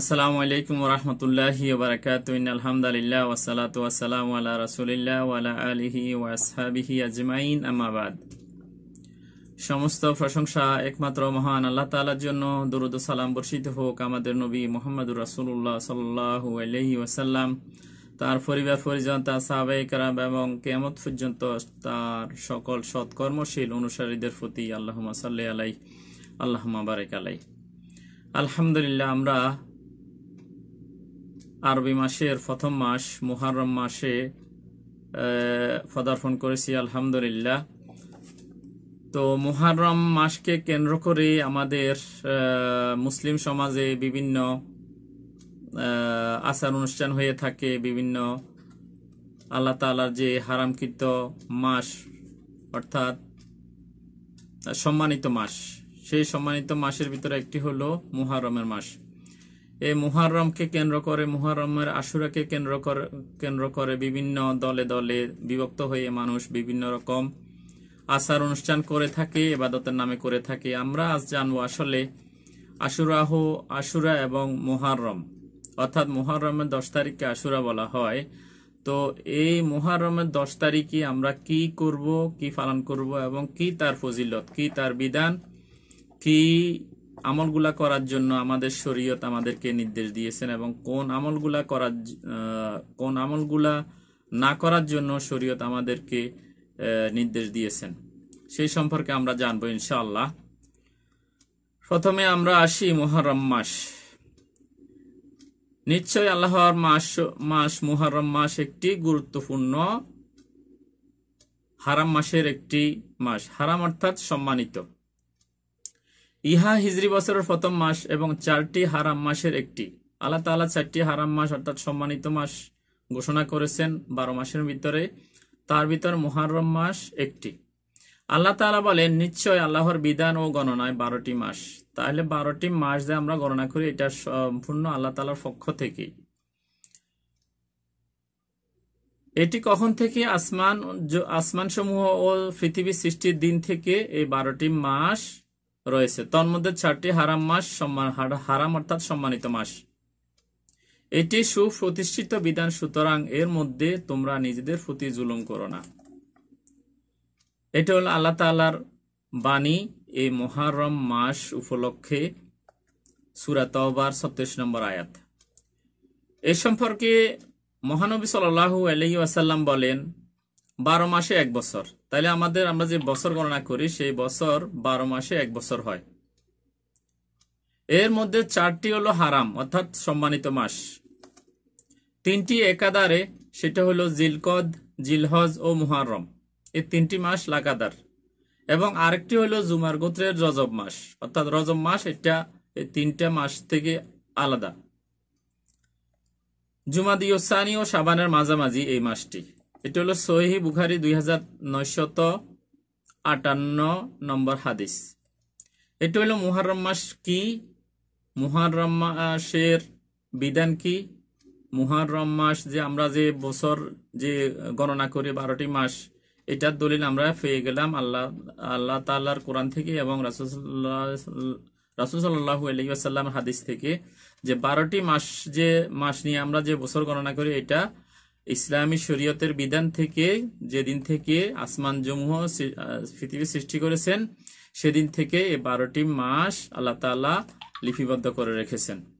আসসালামু আলাইকুম রহমতুল্লাহি বারাকাতু ইন আলহামদুলিল্লাহ ওয়াসালাতু ওয়াসসালামু আলা রাসূলিল্লাহ ওয়া আলা আলিহি ওয়া আসহাবিহি আজমাইন, আম্মা বাদ। সমস্ত প্রশংসা একমাত্র মহান আল্লাহ তাআলার জন্য। দরুদ সালাম বর্ষিত হোক আমাদের নবী মুহাম্মদুর রাসূলুল্লাহ সাল্লাল্লাহু আলাইহি ওয়াসাল্লাম তার পরিবার, পরিজন, তার সাহাবাই কারাম এবং কিয়ামত পর্যন্ত তার সকল সৎকর্মশীল অনুসারীদের প্রতি আল্লাহুম্মা সাল্লি আলাই আল্লাহুম্মা বারিক আলাই আলহামদুলিল্লাহ আমরা আরবি মাসের প্রথম মাস, মুহাররম মাসে পদার্পণ করেছি, আলহামদুলিল্লাহ। তো মুহাররম মাসকে কেন্দ্র করে আমাদের মুসলিম সমাজে বিভিন্ন আচার অনুষ্ঠান হয়ে থাকে, বিভিন্ন আল্লাহ তাআলার যে হারামকৃত মাস, অর্থাৎ সম্মানিত মাস। সেই সম্মানিত মাসের ভিতরে একটি হলো মুহাররমের মাস। এই মুহাররমকে কেন্দ্র করে, মুহাররমের আশুরাকে কেন্দ্র করে কেন্দ্র করে বিভিন্ন দলে দলে বিভক্ত হয়ে মানুষ বিভিন্ন রকম আচার অনুষ্ঠান করে থাকে, এবাদতের নামে করে থাকে। আমরা আজ জানব আসলে আশুরাহ আশুরা এবং মুহাররম। অর্থাৎ মুহাররমের দশ তারিখকে আশুরা বলা হয়। তো এই মুহাররমের দশ তারিখে আমরা কি করব, কি পালন করব এবং কি তার ফজিলত, কি তার বিধান, কি আমলগুলা করার জন্য আমাদের শরীয়ত আমাদেরকে নির্দেশ দিয়েছেন এবং কোন আমলগুলা করার কোন আমলগুলা না করার জন্য শরীয়ত আমাদেরকে নির্দেশ দিয়েছেন। সেই সম্পর্কে আমরা জানব ইনশাআল্লাহ। প্রথমে আমরা আসি মুহররম মাস। নিশ্চয় আল্লাহর মাস মাস মুহররম মাস একটি গুরুত্বপূর্ণ, হারাম মাসের একটি মাস। হারাম অর্থাৎ সম্মানিত। ইহা হিজরি বছরের প্রথম মাস এবং চারটি হারাম মাসের একটি। আল্লাহ তাআলা চারটি হারাম মাস অর্থাৎ সম্মানিত মাস ঘোষণা করেছেন বারো মাসের ভিতরে, তার ভিতর মুহাররম মাস একটি। আল্লাহ তাআলা বলেন, নিশ্চয় আল্লাহর বিধান ও গণনায় বারোটি মাস। তাহলে বারোটি মাস যে আমরা গণনা করি, এটা সম্পূর্ণ আল্লাহ তাআলার পক্ষ থেকে এটি কখন থেকে আসমান আসমান সমূহ ও পৃথিবী সৃষ্টির দিন থেকে এই বারোটি মাস রয়েছে। তন্মধ্যে চারটি হারাম মাস সম্মান হারাম অর্থাৎ সম্মানিত মাস। এটি সুপ্রতিষ্ঠিত বিধান, সুতরাং এর মধ্যে তোমরা নিজেদের প্রতি জুলুম করো না। এটা হল আল্লাহ তাআলার বাণী এই মহারম মাস উপলক্ষে সুরা তওবার নম্বর আয়াত। এ সম্পর্কে মহানবী সাল্লাল্লাহু আলাইহি ওয়াসাল্লাম বলেন, বারো মাসে এক বছর। তাহলে আমাদের আমরা যে বছর গণনা করি, সেই বছর বারো মাসে এক বছর হয়। এর মধ্যে চারটি হলো হারাম, অর্থাৎ সম্মানিত মাস। তিনটি একাদারে, সেটা হলো জিলকদ, জিলহজ ও মুহাররম। এই তিনটি মাস লাগাতার এবং আরেকটি হলো জুমার গোত্রের রজব মাস, অর্থাৎ রজব মাস এটা এই তিনটা মাস থেকে আলাদা। জুমাদি ওসানি ও সাবানের মাঝামাঝি এই মাসটি। এটা হলো সহি বুখারি দুই হাজার নয়শত আটান্ন নম্বর হাদিস। এটা হলো মুহাররম মাস কি? মুহাররম মাসের বিধান কি? মুহাররম মাস যে আমরা যে বছর যে গণনা করি বারোটি মাস, এটার দলিল আমরা পেয়ে গেলাম আল্লাহ আল্লাহ তাল্লাহর কোরআন থেকে এবং রাসুল্লাহ রাসুল সাল্লাহ আলহিসাল্লাম হাদিস থেকে যে বারোটি মাস যে, মাস নিয়ে আমরা যে বছর গণনা করি, এটা ইসলামী শরীয়তের বিধান থেকে যেদিন থেকে আসমান জমুহ পৃথিবী সৃষ্টি করেছেন, সেদিন থেকে এ বারোটি মাস আল্লাহ তালা লিপিবদ্ধ করে রেখেছেন।